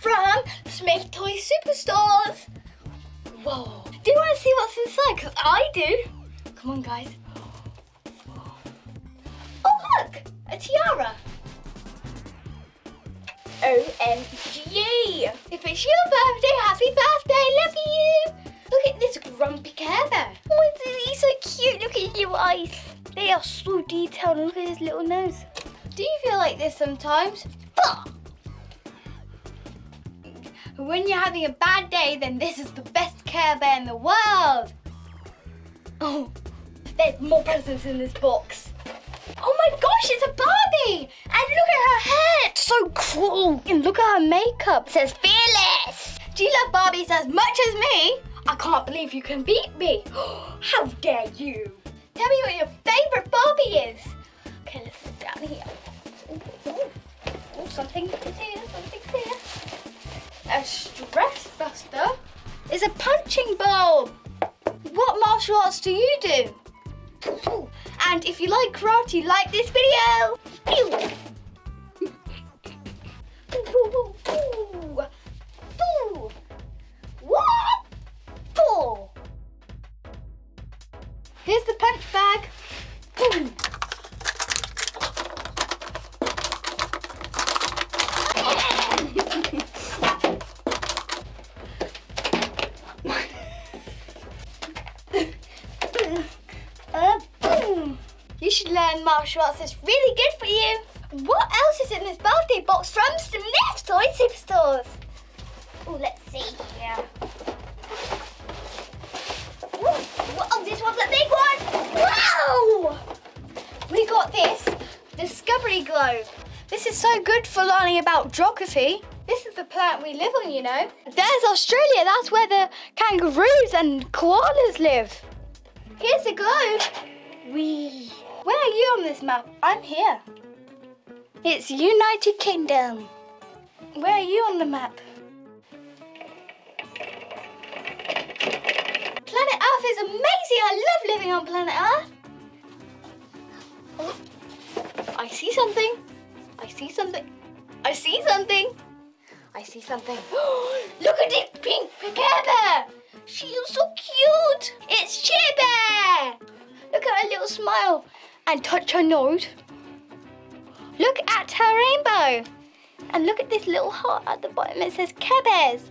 from Smith Toy Superstores. Whoa. Do you want to see what's inside? Because I do. Come on, guys. Oh, look! A tiara. OMG! If it's your birthday, happy birthday, love you! Look at this grumpy Care Bear. Oh, he's so cute. Look at his little eyes. They are so detailed. Look at his little nose. Do you feel like this sometimes? When you're having a bad day, then this is the best Care Bear in the world. Oh, there's more presents in this box. Oh my gosh, it's a Barbie! And look at her hair, it's so cool. And look at her makeup, it says fearless. Do you love Barbies as much as me? I can't believe you can beat me. How dare you? Tell me what your favourite Barbie is. Okay, let's sit down here. Ooh, ooh. Oh, something is here. A stress buster is a punching ball. What martial arts do you do? And if you like karate, like this video. Learn martial arts. It's really good for you. What else is in this birthday box from Smith Toy Superstores? Oh, let's see here. Ooh, whoa, this one's a big one. Wow! We got this Discovery Globe. This is so good for learning about geography. This is the planet we live on, you know. There's Australia. That's where the kangaroos and koalas live. Here's the globe. We. Where are you on this map? I'm here. It's United Kingdom. Where are you on the map? Planet Earth is amazing. I love living on planet Earth. Oh, I see something. I see something. I see something. I see something. Look at this pink Care Bear. She is so cute. It's Cheer Bear. Look at her little smile and touch her nose. Look at her rainbow. And look at this little heart at the bottom. It says Care Bears.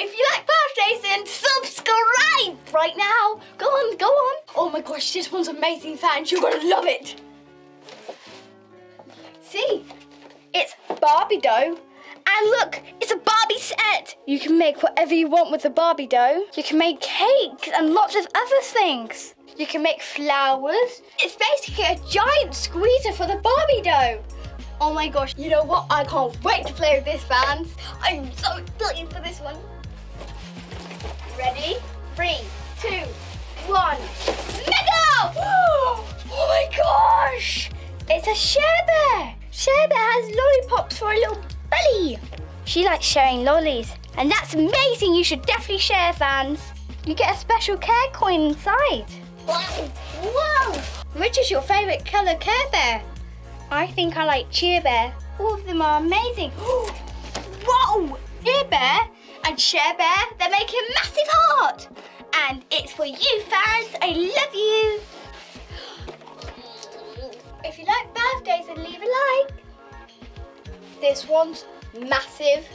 If you like birthdays, then subscribe right now. Go on, go on. Oh my gosh, this one's amazing, fans. You're gonna love it. See, it's Barbie dough. And look, it's a Barbie set. You can make whatever you want with the Barbie dough. You can make cakes and lots of other things. You can make flowers. It's basically a giant squeezer for the Barbie dough. Oh my gosh, you know what? I can't wait to play with this, fans. I'm so excited for this one. Ready? Three, two, one. Mega! Oh my gosh! It's a Share Bear. Share Bear has lollipops for a little belly. She likes sharing lollies. And that's amazing. You should definitely share, fans. You get a special care coin inside. Whoa! Which is your favourite colour Care Bear? I think I like Cheer Bear. All of them are amazing. Whoa! Cheer Bear and Share Bear, they're making a massive heart. And it's for you, fans. I love you. If you like birthdays, then leave a like. This one's massive.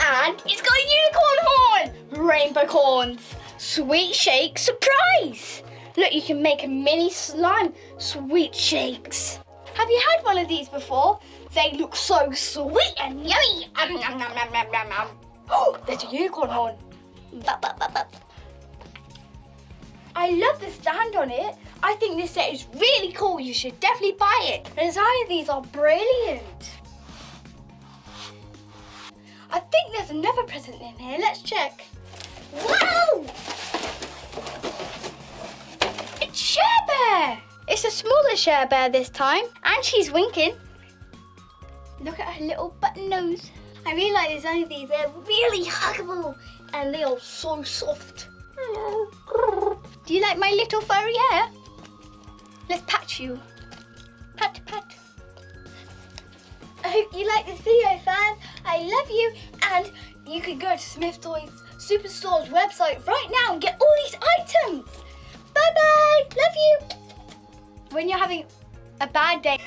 And it's got a unicorn horn! Rainbocorns. Sweet shake surprise! Look, you can make mini slime sweet shakes. Have you had one of these before? They look so sweet and yummy. Um. Oh, there's a unicorn horn. I love the stand on it. I think this set is really cool. You should definitely buy it. The design of these are brilliant. I think there's another present in here. Let's check. Wow! It's Share Bear. It's a smaller Share Bear this time. And she's winking. Look at her little button nose. I really like these. They're really huggable. And they are so soft. Do you like my little furry hair? Let's pat you. Pat, pat. I hope you like this video, fans. I I love you. And you can go to Smith Toys Superstore's website right now and get all these items. Bye bye. Love you. When you're having a bad day.